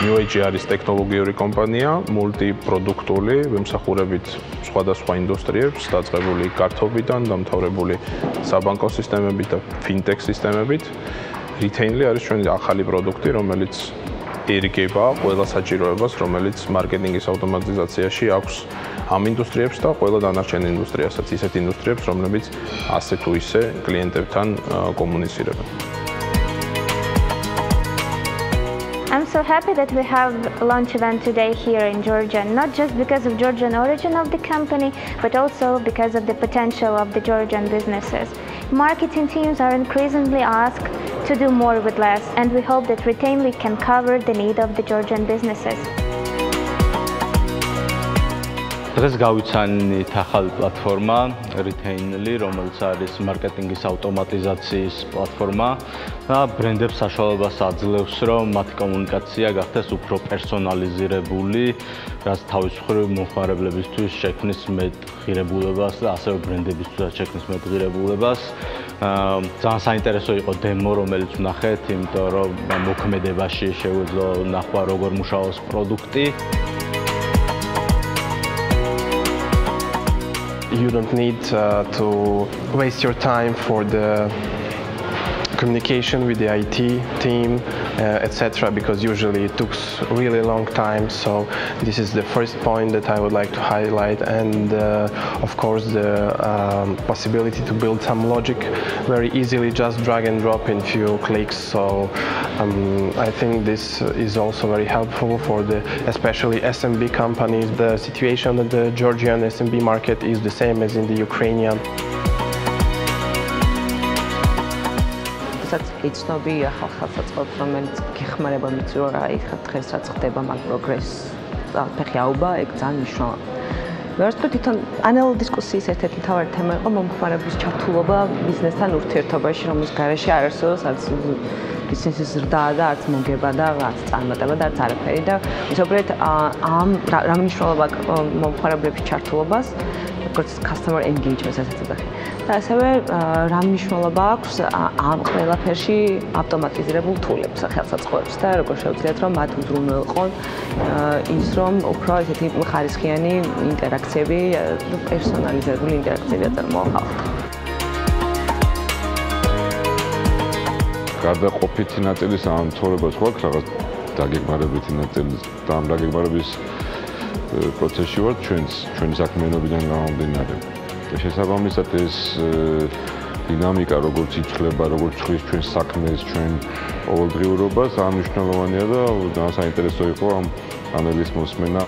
New Age არის ტექნოლოგიური კომპანია, მულტიპროდუქტული, ვემსახურებით სხვადასხვა ინდუსტრიებს, დაწყებული კარტობიდან, დამთავრებული საბანკო სისტემებით და ფინტექ სისტემებით. Retail-ი არის ჩვენი ახალი პროდუქტი, რომელიც ერგება ყველა საჭიროებას, რომელიც მარკეტინგის ავტომატიზაციაში აქვს ამ ინდუსტრიებს და ყველა დანარჩენ ინდუსტრიასაც, ისეთ ინდუსტრიებს, რომლებიც ასე თუ ისე კლიენტებთან კომუნიცირებენ. I'm so happy that we have a launch event today here in Georgia, not just because of Georgian origin of the company, but also because of the potential of the Georgian businesses. Marketing teams are increasingly asked to do more with less, and we hope that Retainly can cover the need of the Georgian businesses. დღეს გავიცანით ახალი პლატფორმა Retainly, რომელიც არის მარკეტინგის ავტომატიზაციის პლატფორმა და ბრენდებს საშუალებას აძლევს, რომ მათი კომუნიკაცია გახდეს უფრო პერსონალიზირებული, რაც თავის მხრივ მომხმარებლებისთვის შექმნის მეტ ღირებულებას და ასევე ბრენდებისთვის შექმნის მეტ ღირებულებას. აა ძალიან საინტერესო იყო დემო, რომელიც ვნახეთ, იმიტომ რომ მოქმედებაში შეგვეძლო ნახვა როგორ მუშაობს პროდუქტი. You don't need uh, to waste your time for the communication with the IT team, uh, etc. Because usually it took really long time. So this is the first point that I would like to highlight, and uh, of course the um, possibility to build some logic very easily, just drag and drop in few clicks. So um, I think this is also very helpful for the especially SMB companies. The situation of the Georgian SMB market is the same as in the Ukrainian. რასაც იცნობი ახალ ხელსაწყოებს, რომელიც გეხმარება მით რომ აი დღეს რაც ხდება მაგ პროგრესს ფეხი აუბა, ეგ ძალიან მნიშვნელოვანია. ვერასდროს თვითონ პანელ დისკუსიის ერთ-ერთი მთავარი თემა იყო მომხმარებლის ჩართულობა ბიზნესთან ურთიერთობაში, რომლის გარეშე არ არსებობს არც ბიზნესის ზრდა და არც მოგება და არც წარმატება და არც არაფერი და უბრალოდ ამ რა მნიშვნელობა მომხმარებლების ჩართულობას როგორც customer engagement-ს ეცეცხლება. და ასევე რა მნიშვნელობა აქვს ამ ყველაფერში ავტომატიზირებულ თულებს, ხელსაწყოებს და როგორ შეუძლიათ რომ მათ უზრუნველყონ ის რომ უფრო ესეთი ხარისხიანი ინტერაქციები, პერსონალიზებული ინტერაქციები აწარმოახავთ. გადაყოფითი ნაწილის ამ თორებას გვაქვს რაღაც დაგეგმარებითი ნაწილი და ამ დაგეგმარების პროცესში ვართ ჩვენს ჩვენი საქმიანობიდან გამომდინარე. და შესაბამისად ეს დინამიკა როგორც იცვლება, როგორც ცხვის ჩვენ საქმეს, ჩვენ ყოველდღიურობას, ამ მნიშვნელოვანია და ძალიან საინტერესო იყო ამ პანელის მოსმენა.